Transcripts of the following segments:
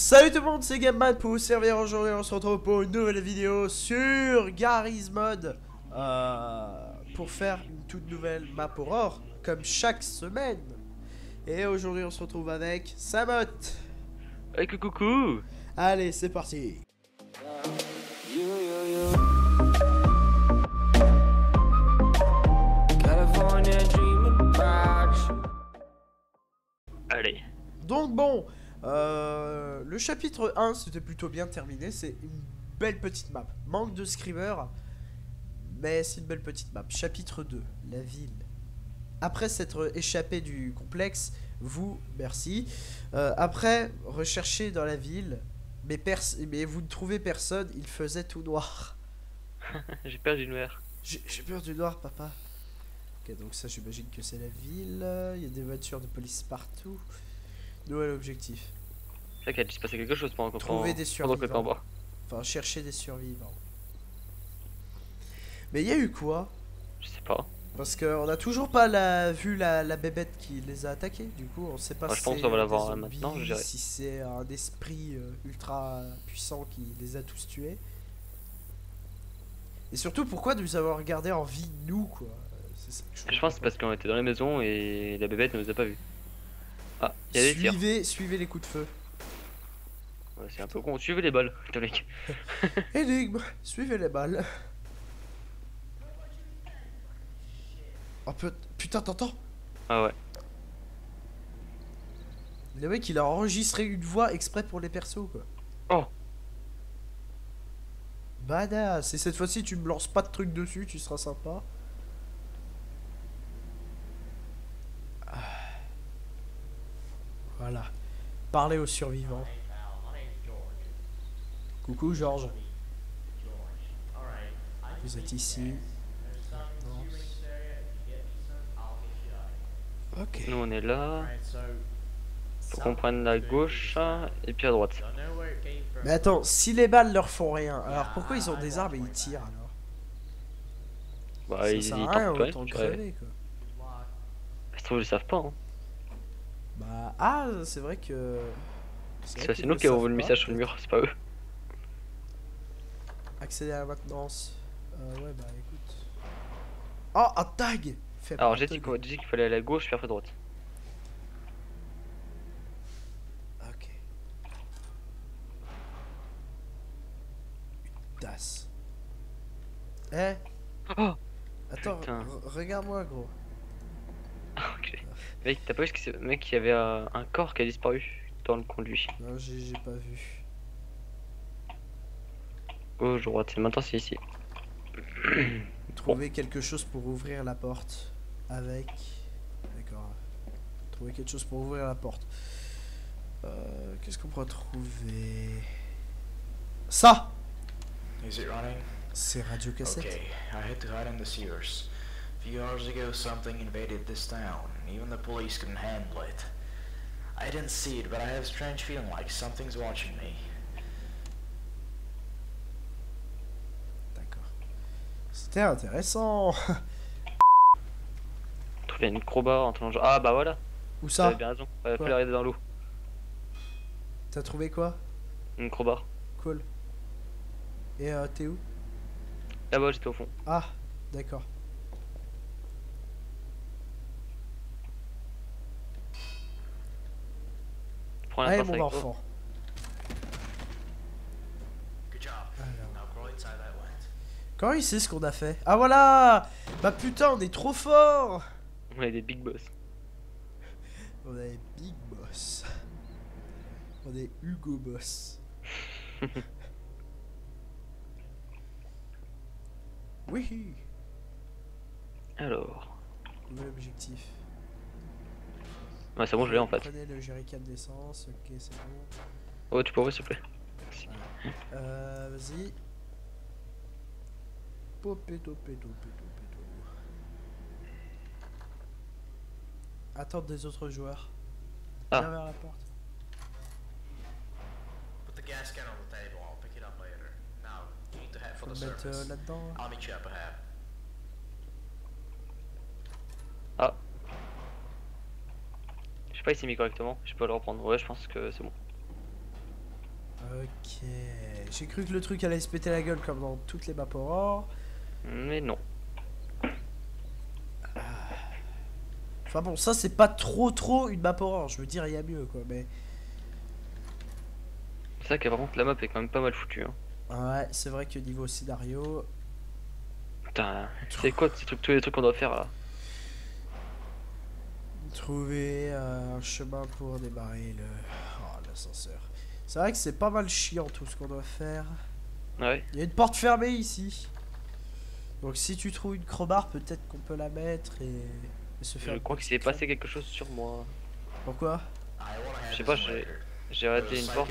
Salut tout le monde, c'est GameMan pour vous servir aujourd'hui. On se retrouve pour une nouvelle vidéo sur Garry's Mod euh, pour faire une toute nouvelle map Aurore, comme chaque semaine. Et aujourd'hui, on se retrouve avec Samot. Hey coucou Allez, c'est parti. Allez. Donc bon, euh, le chapitre 1 c'était plutôt bien terminé, c'est une belle petite map. Manque de screamer, mais c'est une belle petite map. Chapitre 2, la ville. Après s'être échappé du complexe, vous, merci. Euh, après, rechercher dans la ville, mais, mais vous ne trouvez personne, il faisait tout noir. J'ai une verre. J'ai j'ai peur du noir, papa. Ok, donc ça, j'imagine que c'est la ville. Il y a des voitures de police partout. Nouvel objectif. Vrai qu'il a dû se passer quelque chose pendant qu'on Trouver des survivants. Enfin, chercher des survivants. Mais il y a eu quoi? Je sais pas. Parce qu'on a toujours pas la, vu la, la bébête qui les a attaqués. Du coup, on sait pas Ouais, je si pense c'est qu'on va zombies, maintenant, je si c'est un esprit euh, ultra puissant qui les a tous tués. Et surtout, pourquoi nous avoir regardé en vie, nous, quoi? Ça Je comprends pense que c'est parce qu'on était dans la maison et la bébête ne nous a pas vus. Ah, il y a des tirs. Suivez, suivez les coups de feu. Ouais, c'est un peu con. Suivez les balles, mec. Énigme, suivez les balles. Oh put- putain, t'entends? Ah ouais. Le mec, il a enregistré une voix exprès pour les persos, quoi. Oh. Badass. Et cette fois-ci, tu me lances pas de trucs dessus, tu seras sympa. Ah. Voilà. Parlez aux survivants. Coucou, Georges. Vous êtes ici. Ok. Nous on est là. Faut qu'on prenne la gauche et puis à droite. Mais attends, si les balles leur font rien, alors pourquoi ils ont des armes et ils tirent alors? Bah Ça ils, sert ils à rien, autant crever quoi. Ça se trouve ils savent pas. Hein. Bah, ah, c'est vrai que. C'est nous qui avons vu le pas, message sur le mur, c'est pas eux. Accéder à la maintenance. Euh, ouais, bah écoute. Oh, un tag Fais Alors j'ai dit qu'il fallait aller à gauche puis après à droite. Ok. Une tasse. Eh? Oh Attends, regarde-moi, gros. Ok. Mec, t'as pas vu ce que c'est Mec, il y avait euh, un corps qui a disparu dans le conduit. Non, j'ai pas vu. Gauche, droite, c'est maintenant c'est ici. Trouver quelque chose pour ouvrir la porte. Avec. D'accord. Trouver quelque chose pour ouvrir la porte. Euh, Qu'est-ce qu'on pourrait trouver? Ça Is it running? C'est radio cassette. Okay, I had to hide in the sewers. A few hours ago, something invaded this town. Even the police couldn't handle it. I didn't see it, but I have a strange feeling like something's watching me. D'accord. C'était intéressant. Trouver une crowbar en train de... Ah bah voilà, Où ça avez bien raison. Euh, Quoi fallait arrêter dans l'eau. T'as trouvé quoi Une crowbar. Cool. Et euh, t'es où Là-bas, j'étais au fond. Ah, d'accord. Prends la Allez, mon enfant. Comment il sait ce qu'on a fait Ah voilà Bah putain, on est trop fort On est des big boss. On est Big Boss. On est Hugo Boss. oui Alors... Nouvel objectif. Ouais, c'est bon, je l'ai en fait. Prenez le jerrycan d'essence, ok c'est bon. Oh, tu peux ouvrir s'il te plaît Euh, vas-y. Attendre des autres joueurs. Ah. Viens vers la porte. Put the gas can on the table. I'll pick it up later. Now, you need to head for the mettre euh, là-dedans. là. I'll meet you up ahead. Ah. Je sais pas s'il s'est mis correctement, je peux le reprendre. Ouais, je pense que c'est bon. Ok. J'ai cru que le truc allait se péter la gueule comme dans toutes les maps horror. Mais non. Enfin bon, ça c'est pas trop trop une map horror. Je veux dire, il y a mieux quoi. Mais C'est vrai que par contre la map est quand même pas mal foutue. Hein. ouais, c'est vrai que niveau scénario. Putain, c'est quoi ces trucs, tous les trucs qu'on doit faire là Trouver euh, un chemin pour démarrer le. Oh, l'ascenseur. C'est vrai que c'est pas mal chiant tout ce qu'on doit faire. Ouais. Il y a une porte fermée ici. Donc si tu trouves une crowbar, peut-être qu'on peut la mettre et, et se faire. Je crois qu'il s'est passé quelque chose sur moi. Pourquoi? Je sais pas, j'ai a une porte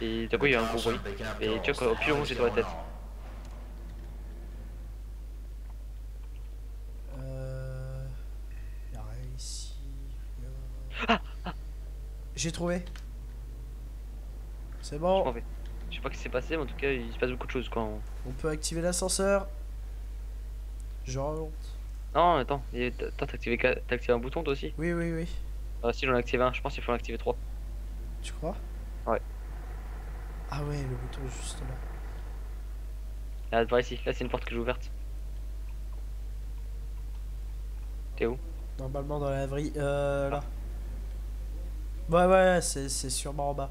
et, et d'un coup il y a un gros bruit. Et tu vois, quand- au plus long j'ai dans la tête. Euh. Y'a rien ici. rien. J'ai trouvé. C'est bon. Je sais pas ce qui s'est passé, mais en tout cas il se passe beaucoup de choses quand. On peut activer l'ascenseur. Je remonte. Non, attends, t'as activé, activé un bouton toi aussi Oui, oui, oui. Ah, si j'en ai activé un, je pense qu'il faut en activer trois. Tu crois? Ouais. Ah ouais, le bouton est juste là. Là, par ici, là c'est une porte que j'ai ouverte. T'es où? Normalement dans la laverie. Euh, là. Ouais, ouais, c'est c'est sûrement en bas.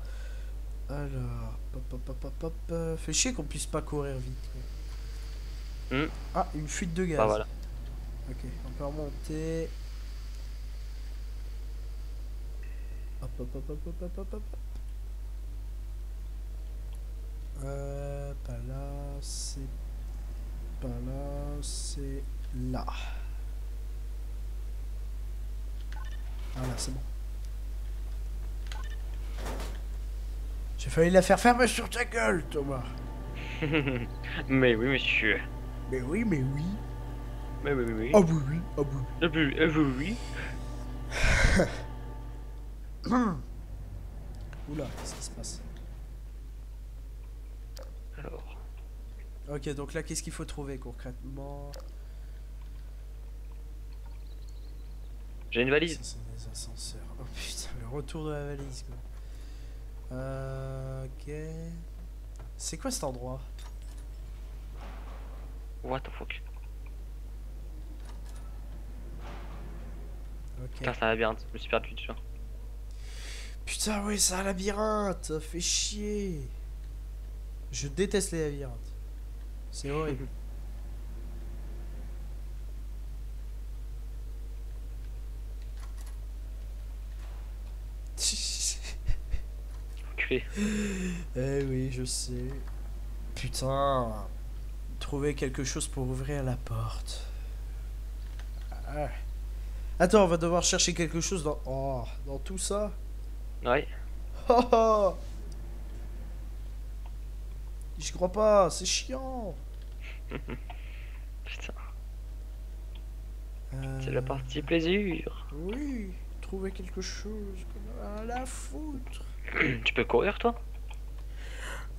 Alors, pop, pop, pop, pop, pop. euh, Fait chier qu'on puisse pas courir vite. quoi. Hmm. Ah, une fuite de gaz. Bah voilà. Ok, on peut remonter. Hop, hop, hop, hop, hop, hop, hop, hop. Euh, pas là, c'est pas là, c'est là. Voilà, c'est bon. J'ai failli la faire fermer sur ta gueule, Thomas. mais oui, monsieur. Mais oui, mais oui. Mais oui, oui, oui. Oh oui, oui, oh oui. Ah oui, ah oui, oui. Oula, qu'est-ce qui se passe? Alors, Ok, donc là, qu'est-ce qu'il faut trouver concrètement? J'ai une valise. c'est des ascenseurs. Oh putain, le retour de la valise, quoi. Euh, ok. C'est quoi cet endroit? What the fuck? Ok. Putain, c'est un labyrinthe, je me suis perdu dessus. Putain, oui, c'est un labyrinthe, ça fait chier. Je déteste les labyrinthes. C'est horrible. Eh oui, je sais. Putain. Trouver quelque chose pour ouvrir la porte. Ah. Attends, on va devoir chercher quelque chose dans... Oh, dans tout ça Ouais. Oh, oh. J'y crois pas, c'est chiant. Putain, Euh, c'est la partie plaisir. Oui, trouver quelque chose à la foutre. tu peux courir toi?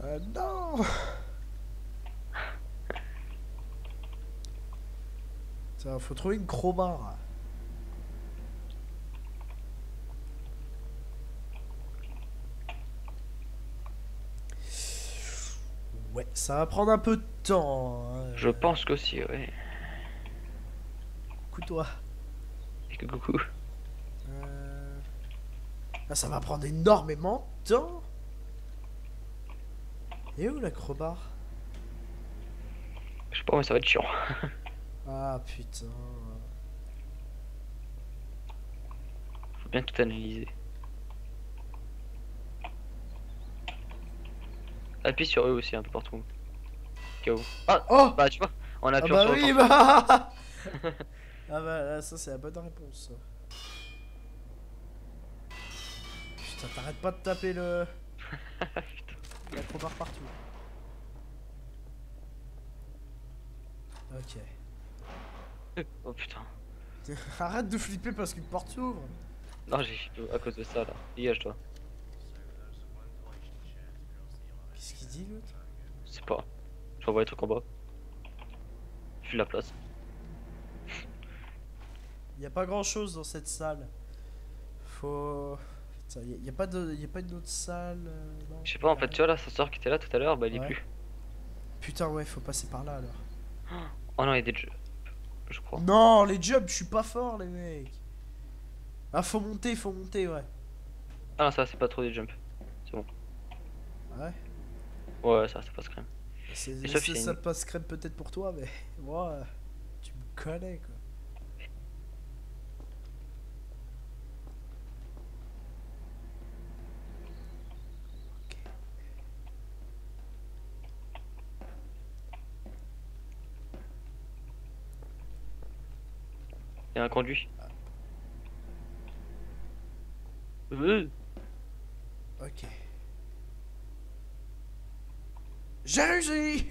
Euh, non. Ça, faut trouver une crowbar. Ouais, ça va prendre un peu de temps. hein. Je pense qu'aussi, ouais. Coupe-toi. Et que coucou. Ah, ça va prendre énormément de temps. Et où la crowbar Je sais pas, mais ça va être chiant. Ah putain. Faut bien tout analyser. Appuie sur eux aussi un peu partout. KO. Ah Oh Bah tu vois, on Ah appuie bah sur oui le bah Ah bah là, ça c'est la bonne réponse ça. Putain t'arrêtes pas de taper le... La crowbar partout. Ok. Oh putain. Arrête de flipper parce qu'une porte s'ouvre. Non, j'ai à cause de ça là. Dégage-toi. Qu'est-ce qu'il dit l'autre? Je sais pas. Je revois les trucs en bas. Je suis la place. Y a pas grand chose dans cette salle. Faut Il y, a pas de, y a pas une autre salle. euh, Je sais pas, en fait, tu vois, soeur qui était là tout à l'heure, bah, il est plus. Putain, ouais, faut passer par là alors. Oh non, il y a des jeux. Je crois. Non, les jumps, je suis pas fort, les mecs. Ah, faut monter, faut monter, ouais. Ah non, ça, c'est pas trop des jumps. Ouais? Ouais, ça, ça passe crème. C'est, Et sauf c'est- qu'il y a ça une- passe crème peut-être pour toi, mais moi, tu me connais quoi. Il y a un conduit. Euh, Ok. J'ai réussi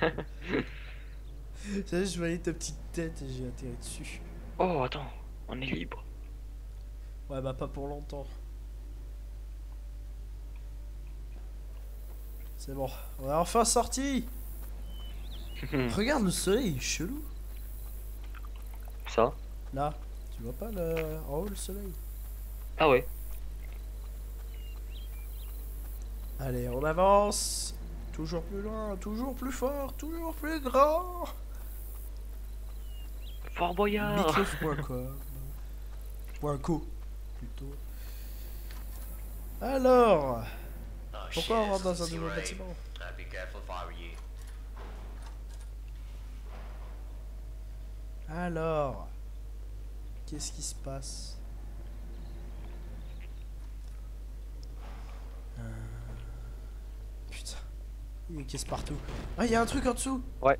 Ça, je voyais ta petite tête et j'ai atterri dessus. Oh, attends, on est libre. Ouais, bah pas pour longtemps. C'est bon, on est enfin sorti Regarde le soleil, il est chelou. Ça? Là, tu vois pas le... en haut le soleil? Ah ouais. Allez, on avance. Toujours plus loin, toujours plus fort, toujours plus grand. Fort Boyard. Bitlife.com Point co, plutôt. Alors, Oh, pourquoi on rentre dans un nouveau bâtiment? Alors, qu'est-ce qui se passe Euh, Putain, il y a des caisses partout. Ah, il y a un truc en dessous Ouais.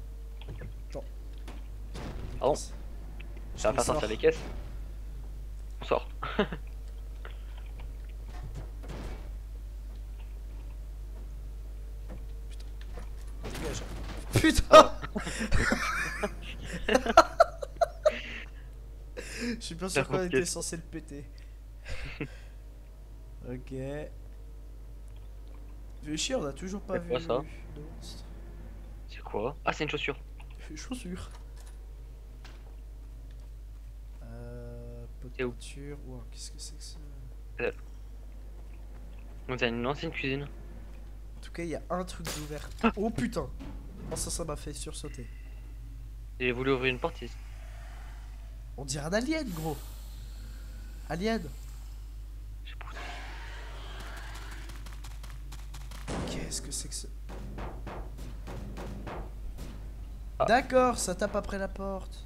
Genre. Ah bon Ça va pas sortir les caisses? On sort. Dégage. Putain Je pas sûr La qu'on était censé le péter. ok. Fais chier, on a toujours pas C'est vu quoi, ça. C'est quoi? Ah, c'est une chaussure. Chaussures. Euh. Pot de peinture. Wow, qu'est-ce que c'est que ça? On dirait une ancienne cuisine. En tout cas, il y a un truc d'ouvert. oh putain Oh, ça, ça m'a fait sursauter? J'ai voulu ouvrir une porte. il- On dirait un alien, gros Alien. Qu'est-ce que c'est que ça Ah. D'accord, ça tape après la porte.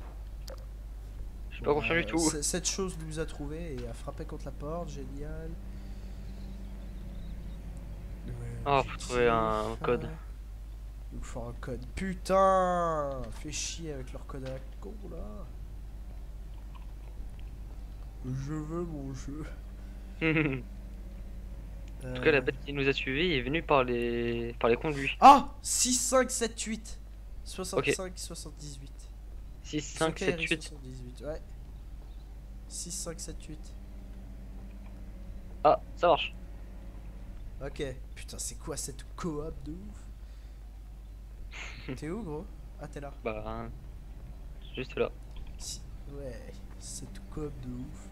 Je suis pas confiant du tout. Cette chose nous a trouvé et a frappé contre la porte, génial. Oh, faut trouver un code. Il faut un code. Putain Fais chier avec leur code à la con là. Je veux mon jeu. En tout cas, la bête qui nous a suivis est venue par les par les conduits. Ah 6, 5, 7, 8 65, 78 6, 5, 7, 8. 78, ouais. 6, 5, 7, 8. Ah, ça marche. Ok. Putain, c'est quoi cette coop de ouf? T'es où, gros? Ah, t'es là. Bah, juste là. Si- Ouais, cette coop de ouf.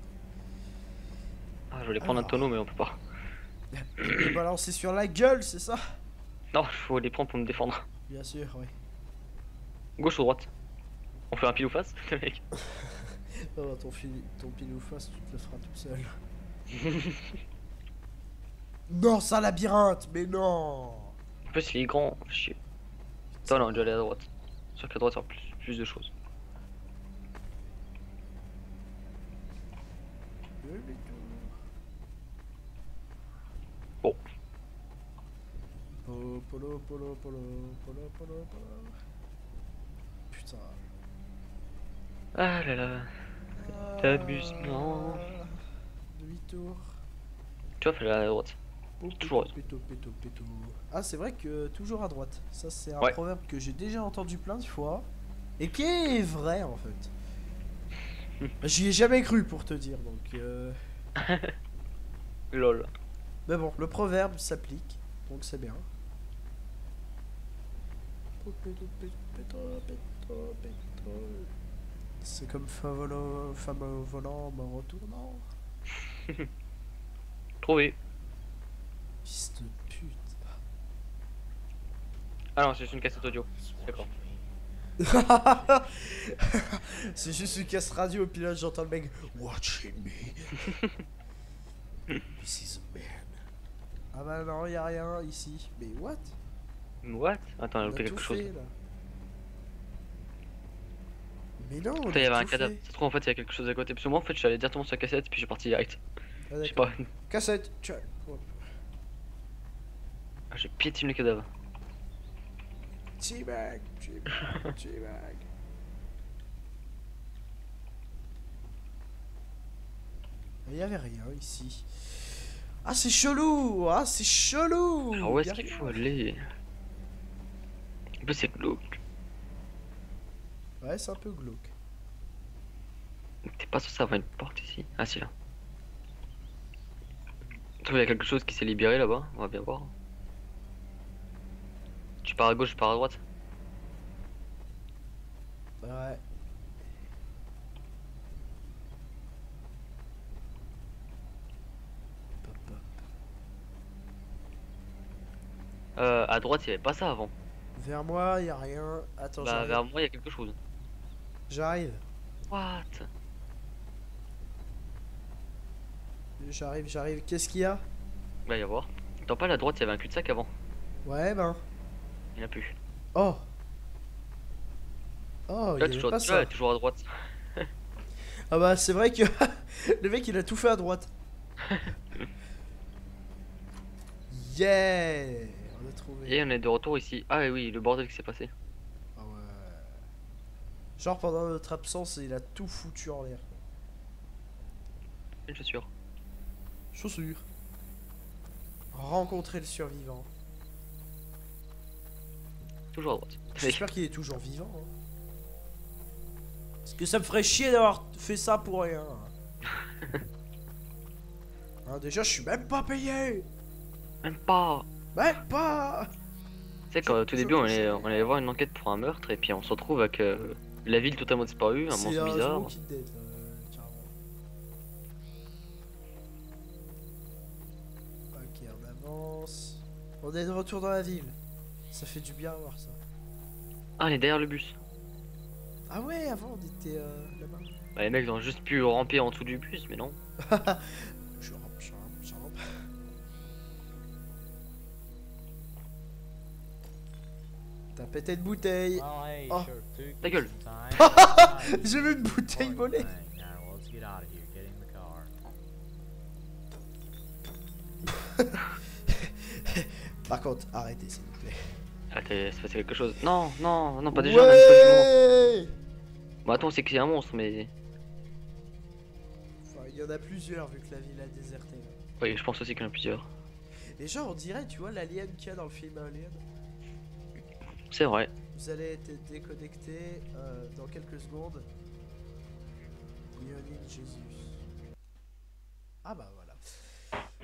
Ah, je voulais prendre un tonneau, mais on peut pas. Et balancer sur la gueule, c'est ça? Non, il faut les prendre pour me défendre. Bien sûr, oui. Gauche ou droite? On fait un pile ou face, le mec Non, ton, fil... ton pile ou face, tu te le feras tout seul. non, c'est un labyrinthe, mais non En plus, il est grand, chier. Attends, là, on doit aller à droite. Sûr qu'à droite, il y aura plus, plus de choses. Polo, polo, polo, polo, polo, polo, polo. Putain. Ah là là. D'amusement. Ah, Demi-tour. Tu vois, fais la droite. Oh, Toujours péto, péto, péto. Ah, c'est vrai que toujours à droite. Ça, c'est un Ouais. proverbe que j'ai déjà entendu plein de fois. Et qui est vrai en fait. J'y ai jamais cru pour te dire donc. euh, Lol. Mais bon, le proverbe s'applique, donc c'est bien. C'est comme femme au volant, me retournant. Trouvé. Fils de pute. Ah non, c'est juste une cassette audio. D'accord. c'est juste une casse radio, puis là j'entends le mec Watching me. This is a man. Ah bah non, y a rien ici. Mais what? What? Attends, loupé tout quelque chose. fait là. Mais non, on Putain, il y avait un cadavre. se trouve, en fait, il y a quelque chose à côté. Parce que moi, en fait, je suis allé directement sur la cassette, puis je suis parti direct. Ah, Je sais pas. Cassette, tiens. Ah, J'ai piétiné le cadavre. T-bag, T-bag, T-bag. Il y avait rien ici. Ah c'est chelou Ah c'est chelou Alors, où est-ce qu'il faut aller En plus, c'est glauque. Ouais c'est un peu glauque. T'es pas censé avoir une porte ici? Ah, si, là. Qu'il y a quelque chose qui s'est libéré là-bas. On va bien voir. Tu pars à gauche, je pars à droite. Ouais. Euh, à droite, il y avait pas ça avant. Vers moi y a rien. Attends Bah, vers moi, il y a quelque chose. J'arrive. What? J'arrive, j'arrive. Qu'est-ce qu'il y a? Va y avoir. Dans pas à droite, il y avait un cul-de-sac avant. Ouais ben. Il n'y en a plus. Oh Oh, il y toujours, pas ça. toujours à droite. Ah bah c'est vrai que le mec il a tout fait à droite. yeah On a trouvé. Et on est de retour ici. Ah oui, le bordel qui s'est passé. Ah ouais. Genre pendant notre absence il a tout foutu en l'air. Une chaussure. Chaussures. Rencontrer le survivant. Toujours à droite. J'espère qu'il est toujours vivant. hein. Parce que ça me ferait chier d'avoir fait ça pour rien. Hein, déjà je suis même pas payé Même pas. Même pas Tu sais, quand, au tout début, on allait, on allait voir une enquête pour un meurtre, et puis on se retrouve avec euh, la ville totalement disparue, un monstre bizarre. Dead, euh. Ok, on avance. On est de retour dans la ville. Ça fait du bien à voir ça. Ah, on est derrière le bus. Ah ouais, avant on était euh, là-bas. Bah, les mecs ils ont juste pu ramper en dessous du bus, mais non. Pété une bouteille. Oh. two Ta gueule. J'ai vu une bouteille car. Par contre, arrêtez s'il vous plaît. T'es- c'est passé quelque chose. Non, non, non, pas déjà. Ouais Bah, attends, c'est que c'est un monstre, mais. Enfin, il y en a plusieurs vu que la ville a déserté. Oui, je pense aussi qu'il y en a plusieurs. Et genre, on dirait, tu vois, l'alien qu'il y a dans le film Alien. C'est vrai. Vous allez être déconnecté euh, dans quelques secondes. Lionel Jésus. Ah bah voilà.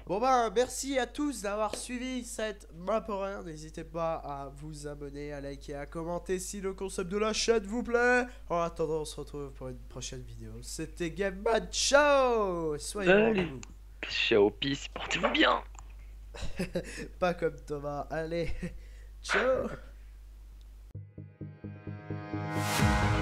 Bon bah merci à tous d'avoir suivi cette map horaire. N'hésitez pas à vous abonner, à liker, à commenter si le concept de la chaîne vous plaît. En attendant, on se retrouve pour une prochaine vidéo. C'était Gameman, ciao Soyez bons. Ciao, peace, portez-vous bien. Pas comme Thomas. Allez, ciao Thank you.